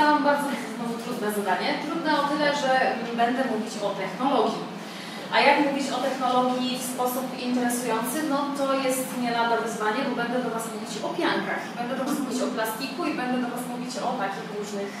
dostałam bardzo no, trudne zadanie. Trudne o tyle, że będę mówić o technologii. A jak mówić o technologii w sposób interesujący, no to jest nie lada wyzwanie, bo będę do Was mówić o piankach, będę do Was mówić o plastiku i będę do Was mówić o takich różnych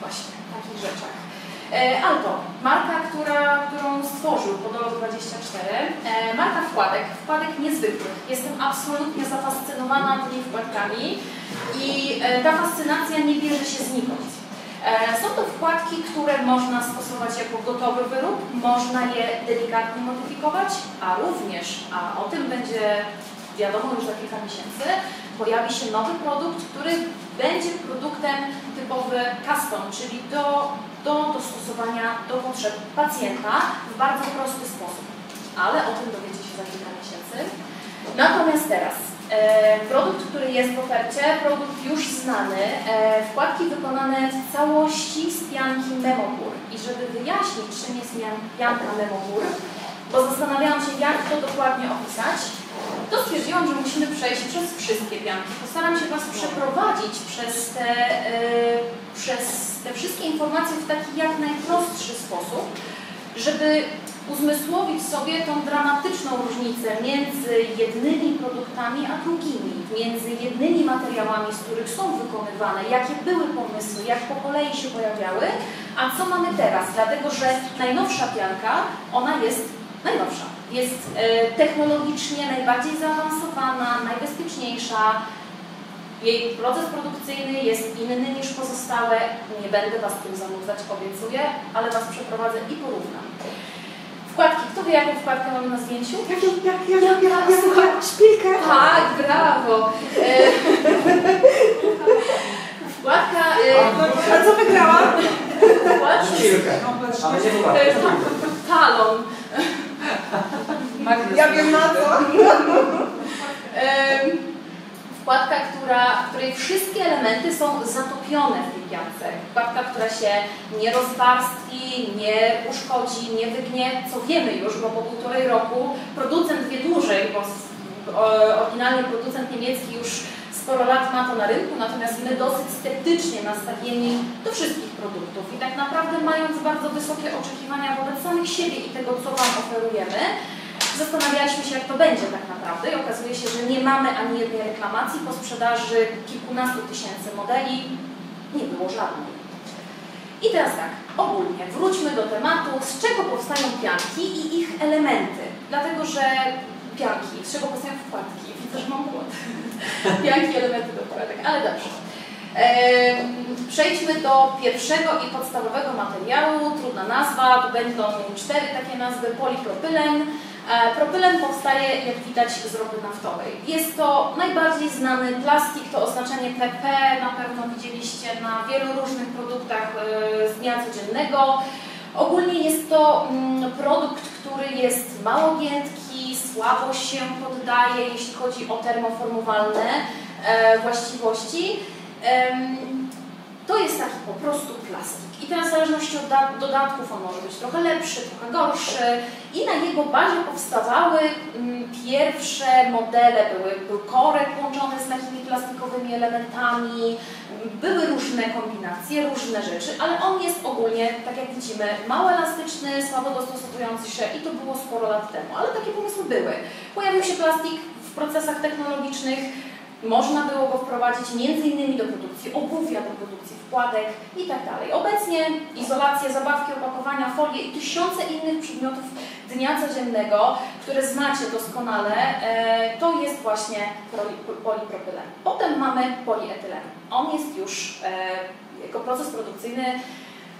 właśnie takich rzeczach. E, Alto, marka, która, którą stworzył Podolo 24, e, marka wkładek, wkładek niezwykłych. Jestem absolutnie zafascynowana tymi wkładkami i e, ta fascynacja nie bierze się znikąd. Są to wkładki, które można stosować jako gotowy wyrób, można je delikatnie modyfikować, a również, a o tym będzie wiadomo już za kilka miesięcy, pojawi się nowy produkt, który będzie produktem typowy custom, czyli do, do dostosowania do potrzeb pacjenta w bardzo prosty sposób. Ale o tym dowiecie się za kilka miesięcy. Natomiast teraz e, produkt, który jest w ofercie, produkt już znany, e, wkładki wykonane w całości z pianki Memopur. I żeby wyjaśnić, czym jest pianka Memopur, bo zastanawiałam się, jak to dokładnie opisać, to stwierdziłam, że musimy przejść przez wszystkie pianki. Postaram się Was przeprowadzić przez te, yy, przez te wszystkie informacje w taki jak najprostszy sposób, żeby uzmysłowić sobie tą dramatyczną różnicę między jednymi produktami a drugimi, między jednymi materiałami, z których są wykonywane, jakie były pomysły, jak po kolei się pojawiały, a co mamy teraz, dlatego że najnowsza pianka, ona jest najnowsza. Jest e, technologicznie najbardziej zaawansowana, najbezpieczniejsza. Jej proces produkcyjny jest inny niż pozostałe. Nie będę Was tym zanudzać, obiecuję, ale Was przeprowadzę i porównam. Wkładki. Kto wie, jaką wkładkę mamy na zdjęciu? Jak, jak, jak, jak, jak, jak, szpilkę. Tak, brawo. E, wkładka... E, a co wygrała? Wkładka... Szpilkę. Ale Ja wiem na co. Wkładka, która, w której wszystkie elementy są zatopione w tej piance. Wkładka, która się nie rozwarstwi, nie uszkodzi, nie wygnie, co wiemy już, bo po półtorej roku producent wie dłużej, bo oryginalny producent niemiecki już sporo lat ma to na rynku, natomiast my dosyć sceptycznie nastawieni do wszystkich produktów i tak naprawdę mając bardzo wysokie oczekiwania wobec samych siebie i tego, co Wam oferujemy, Zastanawialiśmy się, jak to będzie tak naprawdę i okazuje się, że nie mamy ani jednej reklamacji po sprzedaży kilkunastu tysięcy modeli. Nie było żadnej. I teraz tak, ogólnie wróćmy do tematu, z czego powstają pianki i ich elementy. Dlatego, że pianki, z czego powstają wkładki. Widzę, że mam głód. pianki, elementy do ale dobrze. Przejdźmy do pierwszego i podstawowego materiału, trudna nazwa, będą cztery takie nazwy, polipropylen. E, propylen powstaje, jak widać, z ropy naftowej. Jest to najbardziej znany plastik, to oznaczenie PP na pewno widzieliście na wielu różnych produktach e, z dnia codziennego. Ogólnie jest to mm, produkt, który jest mało giętki, słabo się poddaje, jeśli chodzi o termoformowalne e, właściwości. To jest taki po prostu plastik. I teraz w zależności od dodatków on może być trochę lepszy, trochę gorszy. I na jego bazie powstawały mm, pierwsze modele, były, był korek łączony z takimi plastikowymi elementami, były różne kombinacje, różne rzeczy, ale on jest ogólnie, tak jak widzimy, mało elastyczny, słabo dostosowujący się i to było sporo lat temu, ale takie pomysły były. Pojawił się plastik w procesach technologicznych, można było go wprowadzić m.in. do produkcji obuwia, do produkcji wkładek itd. Tak Obecnie izolacje, zabawki, opakowania, folie i tysiące innych przedmiotów dnia codziennego, które znacie doskonale, e, to jest właśnie polipropylen. Potem mamy polietylen. On jest już jako proces produkcyjny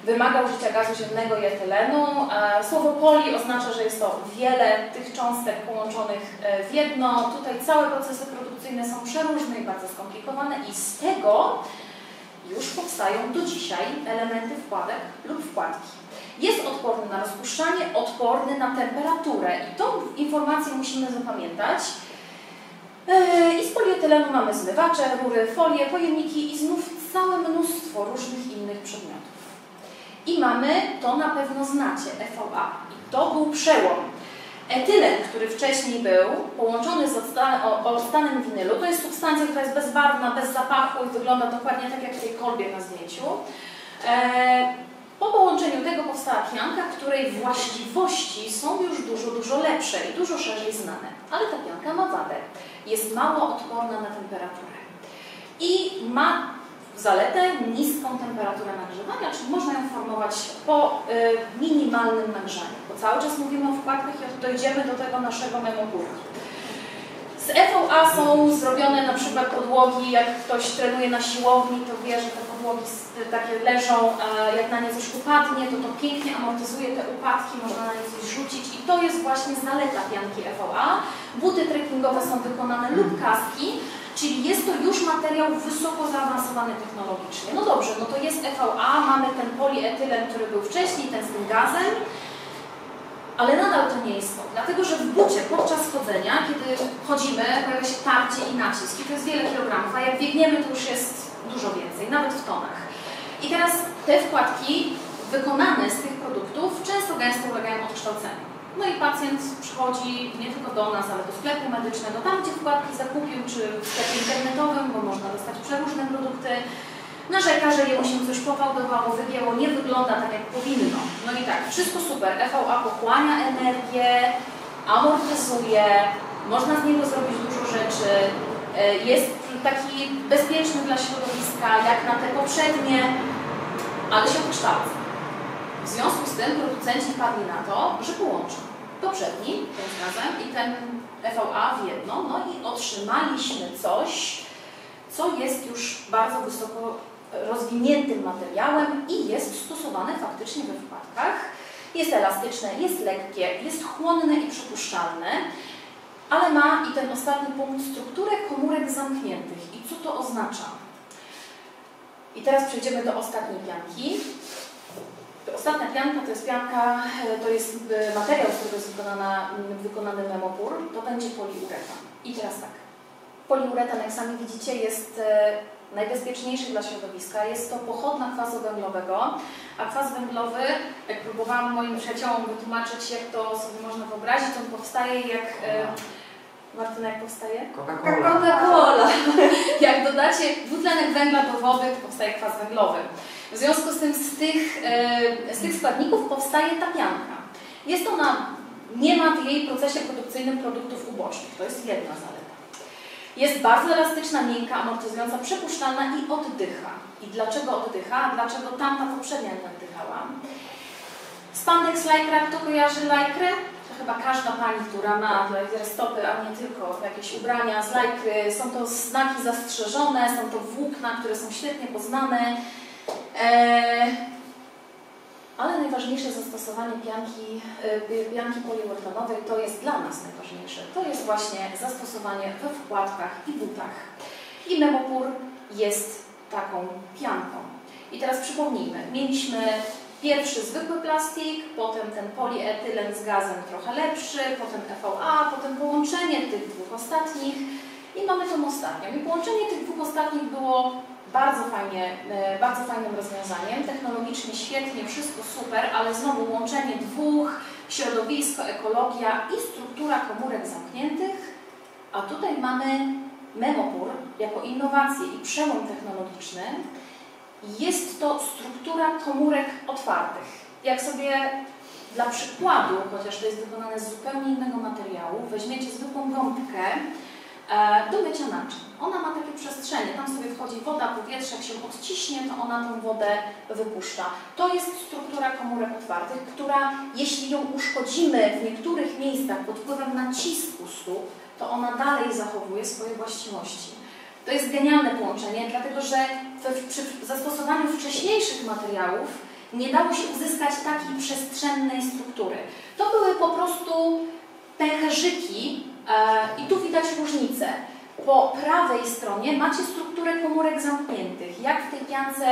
wymaga użycia gazu ziemnego i etylenu. E, słowo poli oznacza, że jest to wiele tych cząstek połączonych e, w jedno. Tutaj całe procesy produkcyjne są przeróżne i bardzo skomplikowane i z tego już powstają do dzisiaj elementy wkładek lub wkładki. Jest odporny na rozpuszczanie, odporny na temperaturę i tą informację musimy zapamiętać. E, I z polietylenu mamy zmywacze, rury, folie, pojemniki i znów całe mnóstwo różnych innych przedmiotów. I mamy, to na pewno znacie, EVA. I to był przełom. Etylen, który wcześniej był, połączony z octanem winylu, to jest substancja, która jest bezbarwna, bez zapachu i wygląda dokładnie tak jak w tej kolbie na zdjęciu. E, po połączeniu tego powstała pianka, której właściwości są już dużo, dużo lepsze i dużo szerzej znane. Ale ta pianka ma wadę. Jest mało odporna na temperaturę. I ma zaletę niską temperaturę nagrzewania, czyli można ją formować po y, minimalnym nagrzaniu. Bo cały czas mówimy o wkładkach i dojdziemy do tego naszego memopuru. Z EVA są zrobione na przykład podłogi, jak ktoś trenuje na siłowni, to wie, że te podłogi takie leżą, jak na nie coś upadnie, to to pięknie amortyzuje te upadki, można na nie coś rzucić i to jest właśnie zaleta pianki EVA. Buty trekkingowe są wykonane lub kaski, czyli jest to już materiał wysoko zaawansowany technologicznie. No dobrze, no to jest EVA, mamy ten polietylen, który był wcześniej, ten z tym gazem, ale nadal to nie jest to, dlatego że w bucie podczas chodzenia, kiedy chodzimy, pojawia się tarcie i nacisk i to jest wiele kilogramów, a jak biegniemy to już jest dużo więcej, nawet w tonach. I teraz te wkładki wykonane z tych produktów często gęsto ulegają odkształceniu. No i pacjent przychodzi nie tylko do nas, ale do sklepu medycznego, tam gdzie wkładki zakupił, czy w sklepie internetowym, bo można dostać przeróżne produkty, narzeka, że jemu się coś powałdowało, wygięło, nie wygląda tak jak powinno. No i tak, wszystko super, EVA pochłania energię, amortyzuje, można z niego zrobić dużo rzeczy, e, jest taki bezpieczny dla środowiska, jak na te poprzednie, ale się kształci. W związku z tym producenci wpadli na to, że połączą poprzedni, ten z gazem i ten EVA w jedno, no i otrzymaliśmy coś, co jest już bardzo wysoko rozwiniętym materiałem i jest stosowane faktycznie we wkładkach. Jest elastyczne, jest lekkie, jest chłonne i przepuszczalne, ale ma i ten ostatni punkt strukturę komórek zamkniętych. I co to oznacza? I teraz przejdziemy do ostatniej pianki. Ostatnia pianka to jest pianka, to jest y, materiał, z którego jest wykonana, wykonany memopur, to będzie poliuretan. I teraz tak, poliuretan, jak sami widzicie, jest y, najbezpieczniejszy dla środowiska. Jest to pochodna kwasu węglowego, a kwas węglowy, jak próbowałam moim przyjaciołom wytłumaczyć, jak to sobie można wyobrazić, on powstaje jak... Martyna, jak powstaje? Coca-Cola. Coca-Cola. jak dodacie dwutlenek węgla do wody, to powstaje kwas węglowy. W związku z tym z tych, z tych składników powstaje ta pianka. Jest ona, nie ma w jej procesie produkcyjnym produktów ubocznych. To jest jedna zaleta. Jest bardzo elastyczna, miękka, amortyzująca, przepuszczalna i oddycha. I dlaczego oddycha? Dlaczego tamta poprzednia nie oddychała? Spandex Lycra, kto kojarzy Lycrę? To chyba każda pani, która ma stopy, a nie tylko jakieś ubrania z Lycry. Są to znaki zastrzeżone, są to włókna, które są świetnie poznane. E, ale najważniejsze zastosowanie pianki, e, pianki poliuretanowej to jest dla nas najważniejsze. To jest właśnie zastosowanie we wkładkach i butach. I Memopur jest taką pianką. I teraz przypomnijmy, mieliśmy pierwszy zwykły plastik, potem ten polietylen z gazem trochę lepszy, potem EVA, potem połączenie tych dwóch ostatnich i mamy tą ostatnią. I połączenie tych dwóch ostatnich było bardzo, fajnie, e, bardzo fajnym rozwiązaniem, technologicznie świetnie, wszystko super, ale znowu łączenie dwóch, środowisko, ekologia i struktura komórek zamkniętych, a tutaj mamy Memopur jako innowację i przełom technologiczny. Jest to struktura komórek otwartych. Jak sobie dla przykładu, chociaż to jest wykonane z zupełnie innego materiału, weźmiecie zwykłą gąbkę, do mycia naczyń. Ona ma takie przestrzenie, tam sobie wchodzi woda, powietrze, jak się odciśnie, to ona tą wodę wypuszcza. To jest struktura komórek otwartych, która jeśli ją uszkodzimy w niektórych miejscach pod wpływem nacisku stóp, to ona dalej zachowuje swoje właściwości. To jest genialne połączenie, dlatego że przy zastosowaniu wcześniejszych materiałów nie dało się uzyskać takiej przestrzennej struktury. To były po prostu pęcherzyki, E, I tu widać różnicę. Po prawej stronie macie strukturę komórek zamkniętych, jak w tej piance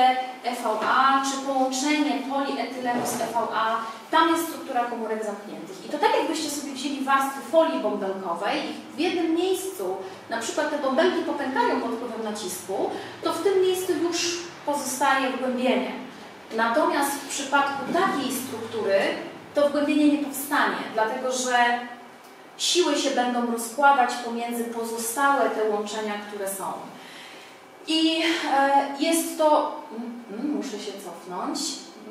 EVA, czy połączenie polietylenu z EVA, tam jest struktura komórek zamkniętych. I to tak jakbyście sobie wzięli warstwę folii bąbelkowej i w jednym miejscu, na przykład te bąbelki popękają pod wpływem nacisku, to w tym miejscu już pozostaje wgłębienie. Natomiast w przypadku takiej struktury to wgłębienie nie powstanie, dlatego że siły się będą rozkładać pomiędzy pozostałe te łączenia, które są. I e, jest to muszę się cofnąć.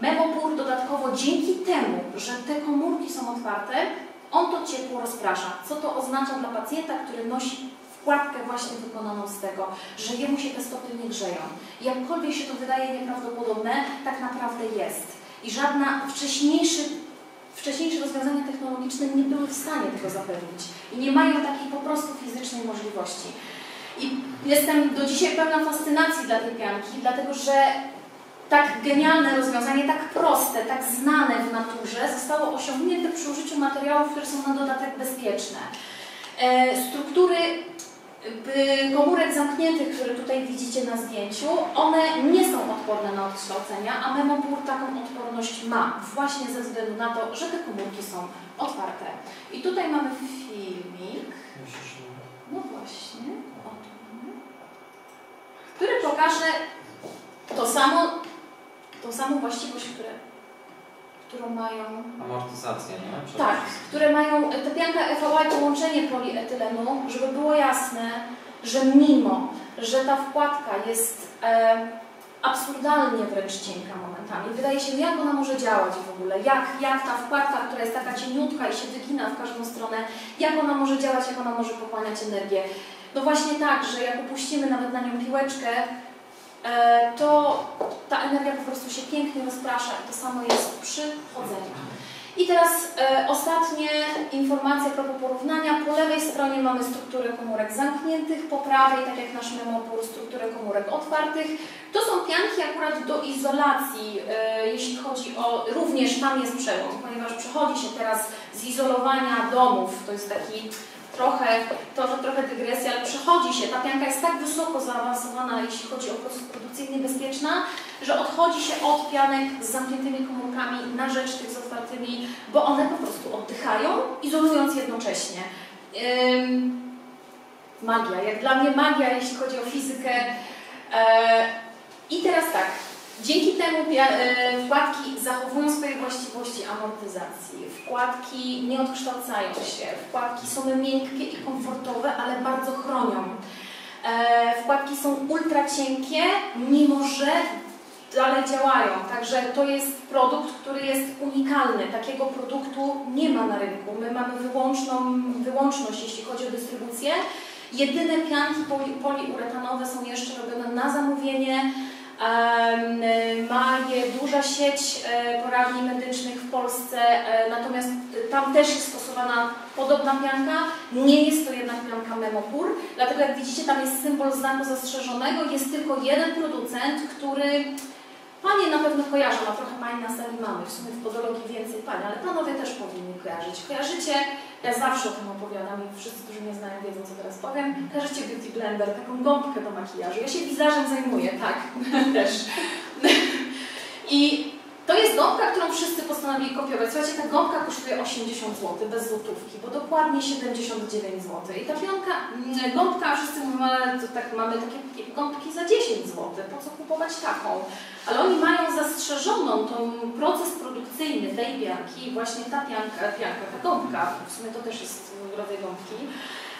Memopur dodatkowo dzięki temu, że te komórki są otwarte, on to ciepło rozprasza. Co to oznacza dla pacjenta, który nosi wkładkę właśnie wykonaną z tego, że jemu się te stopy nie grzeją. Jakkolwiek się to wydaje nieprawdopodobne, tak naprawdę jest. I żadna wcześniejszy, wcześniejsze rozwiązania technologiczne nie były w stanie tego zapewnić. I nie mają takiej po prostu fizycznej możliwości. I jestem do dzisiaj pełna fascynacji dla tej pianki, dlatego że tak genialne rozwiązanie, tak proste, tak znane w naturze zostało osiągnięte przy użyciu materiałów, które są na dodatek bezpieczne. E, struktury komórek zamkniętych, które tutaj widzicie na zdjęciu, one nie są odporne na odkształcenia, a memopór taką odporność ma, właśnie ze względu na to, że te komórki są otwarte. I tutaj mamy filmik, no właśnie, który pokaże to samo, tą samą właściwość, które, którą mają Amortyzacja, nie? Przede tak, które mają, ta pianka EVA i połączenie polietylenu, żeby było jasne, że mimo, że ta wkładka jest e, absurdalnie wręcz cienka momentami, wydaje się, jak ona może działać w ogóle, jak, jak ta wkładka, która jest taka cieniutka i się wygina w każdą stronę, jak ona może działać, jak ona może pochłaniać energię. No właśnie tak, że jak upuścimy nawet na nią piłeczkę, e, to ta energia po prostu się pięknie rozprasza i to samo jest przy chodzeniu. I teraz e, ostatnie informacje a propos porównania. Po lewej stronie mamy strukturę komórek zamkniętych, po prawej, tak jak nasz memopór, strukturę komórek otwartych. To są pianki akurat do izolacji, e, jeśli chodzi o, również tam jest przełom, ponieważ przechodzi się teraz z izolowania domów, to jest taki trochę, to, to trochę dygresja, ale przechodzi się, ta pianka jest tak wysoko zaawansowana, jeśli chodzi o proces produkcyjny bezpieczna, że odchodzi się od pianek z zamkniętymi komórkami na rzecz tych z otwartymi, bo one po prostu oddychają, izolując jednocześnie. Ym, magia, jak dla mnie magia, jeśli chodzi o fizykę. E, I teraz tak, dzięki temu e, wkładki zachowują swoje właściwości amortyzacji, wkładki nie odkształcają się, wkładki są miękkie i komfortowe, ale bardzo chronią. E, wkładki są ultra cienkie, mimo że dalej działają. Także to jest produkt, który jest unikalny. Takiego produktu nie ma na rynku. My mamy wyłączną, wyłączność, jeśli chodzi o dystrybucję. Jedyne pianki poli, poliuretanowe są jeszcze robione na zamówienie. Ma je duża sieć e, poradni medycznych w Polsce, e, natomiast tam też jest stosowana podobna pianka. Nie jest to jednak pianka Memopur, dlatego jak widzicie tam jest symbol znaku zastrzeżonego. Jest tylko jeden producent, który Panie na pewno kojarzą, a trochę Pani na sali mamy, w sumie w podologii więcej Pani, ale Panowie też powinni kojarzyć. Kojarzycie, ja zawsze o tym opowiadam i wszyscy, którzy mnie znają wiedzą, co teraz powiem, kojarzycie Beauty Blender, taką gąbkę do makijażu. Ja się wizażem zajmuję, tak, też. I to jest gąbka, którą wszyscy postanowili kopiować. Słuchajcie, ta gąbka kosztuje 80 zł, bez złotówki, bo dokładnie 79 zł. I ta pionka, mm, gąbka, wszyscy mówią, ale to tak mamy takie gąbki za 10 zł, po co kupować taką? Ale oni mają zastrzeżoną tą proces produkcyjny tej pianki, właśnie ta pianka, pianka ta gąbka, w sumie to też jest rodzaj gąbki.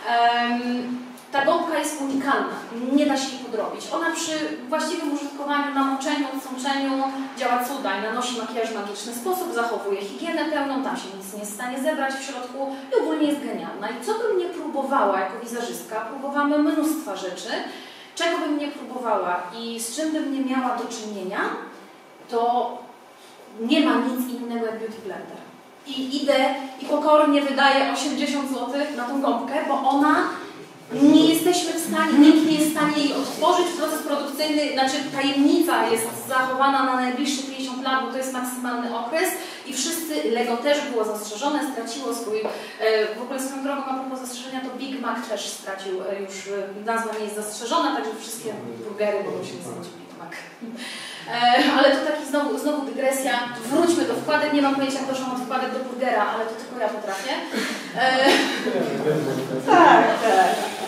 Em, ta gąbka jest unikalna, nie da się jej podrobić. Ona przy właściwym użytkowaniu, namoczeniu, sączeniu działa cuda i nanosi makijaż w magiczny sposób, zachowuje higienę pełną, tam się nic nie jest w stanie zebrać w środku i ogólnie jest genialna. I co bym nie próbowała jako wizerzystka, próbowamy mnóstwa rzeczy, czego bym nie próbowała i z czym bym nie miała do czynienia, to nie ma nic innego jak Beauty Blender. I idę i pokornie wydaję 80 zł na tą gąbkę, bo ona nie jesteśmy w stanie, nikt nie jest w stanie jej odtworzyć. Proces produkcyjny, znaczy tajemnica jest zachowana na najbliższe 50 lat, bo to jest maksymalny okres i wszyscy, Lego też było zastrzeżone, straciło swój, e, w ogóle swoją drogą a propos zastrzeżenia, to Big Mac też stracił e, już, e, nazwa nie jest zastrzeżona, także wszystkie burgery będą się nazywać Big Mac. Ale to taki znowu, znowu dygresja. Wróćmy do wkładek. Nie mam pojęcia, doszłam od wkładek do burgera, ale to tylko ja potrafię. Tak, tak.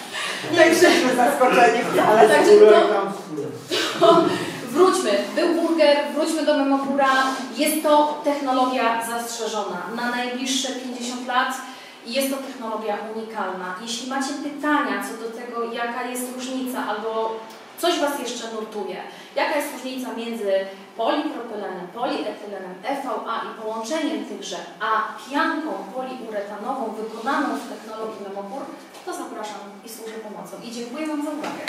Nie jesteśmy zaskoczeni wcale. Także to, to wróćmy. Był burger, wróćmy do Memopura. Jest to technologia zastrzeżona na najbliższe 50 lat. i Jest to technologia unikalna. Jeśli macie pytania co do tego, jaka jest różnica albo coś Was jeszcze nurtuje. Jaka jest różnica między polipropylenem, polietylenem, EVA i połączeniem tychże, a pianką poliuretanową wykonaną w technologii Memopur, to zapraszam i służę pomocą. I dziękuję Wam za uwagę.